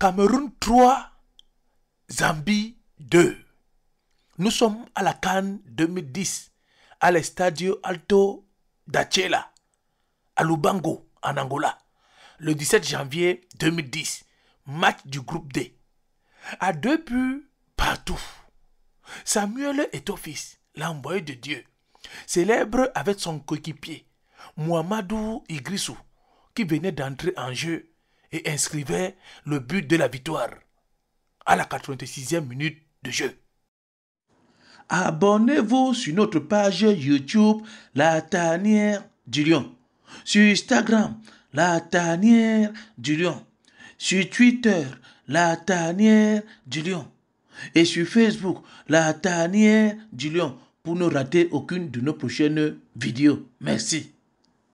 Cameroun 3, Zambie 2. Nous sommes à la Cannes 2010, à l'Estadio Alto d'Achela, à Lubango, en Angola, le 17 janvier 2010. Match du groupe D. À deux buts partout. Samuel Etofis, l'envoyé de Dieu, célèbre avec son coéquipier, Muhammadu Igrissou, qui venait d'entrer en jeu et inscrivait le but de la victoire à la 86e minute de jeu. Abonnez-vous sur notre page YouTube La Tanière du Lion, sur Instagram La Tanière du Lion, sur Twitter La Tanière du Lion et sur Facebook La Tanière du Lion pour ne rater aucune de nos prochaines vidéos. Merci.